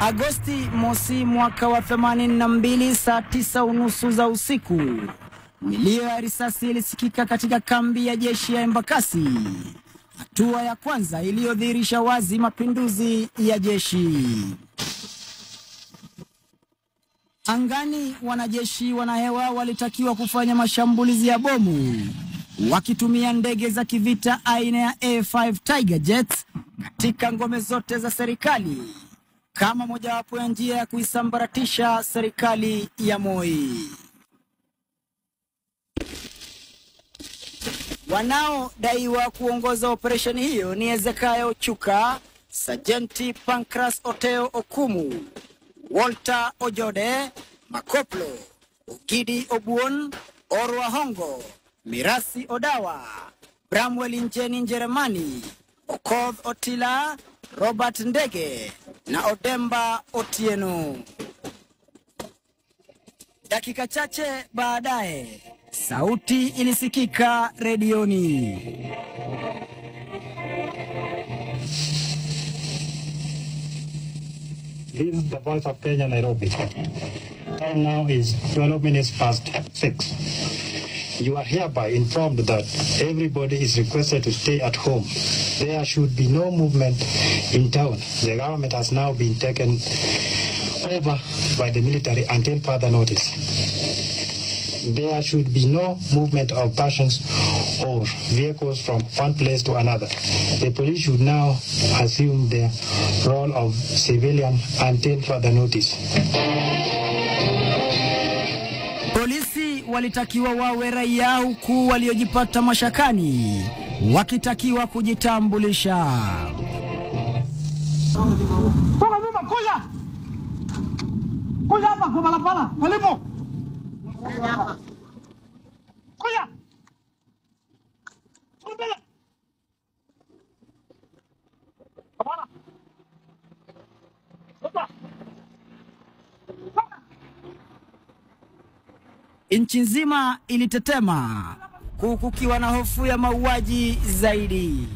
Agosti mosi mwaka wa 82 saa tisa unusu za usiku, milio ya risasi ilisikika katika kambi ya jeshi ya Embakasi, hatua ya kwanza iliyodhihirisha wazi mapinduzi ya jeshi. Angani, wanajeshi wanahewa walitakiwa kufanya mashambulizi ya bomu wakitumia ndege za kivita aina ya A5 Tiger Jets katika ngome zote za serikali kama mojawapo ya njia ya kuisambaratisha serikali ya Moi. Wanaodaiwa kuongoza operesheni hiyo ni Ezekayo Chuka, Sajenti Pancras Oteo Okumu, Walter Ojode, Makoplo, Ugidi Obuon, Orwa Hongo, Mirasi Odawa, Bramwell Njeni Njeremani, Okoth Otila, Robert Ndege na Odemba Otieno. Dakika chache baadaye, sauti ilisikika redioni. This is the voice of Kenya, Nairobi. Time now is 12 minutes past 6. You are hereby informed that everybody is requested to stay at home. There should be no movement in town. The government has now been taken over by the military until further notice. There should be no movement of persons or vehicles from one place to another. The police should now assume the role of civilian until further notice. Polisi walitakiwa wawe raia huku waliojipata mashakani wakitakiwa kujitambulisha. Toka nyuma, kuja kuja hapa kwa barabara, karibu kuja mbele. Hapana. Toka. Toka. Nchi nzima ilitetema huku kukiwa na hofu ya mauaji zaidi.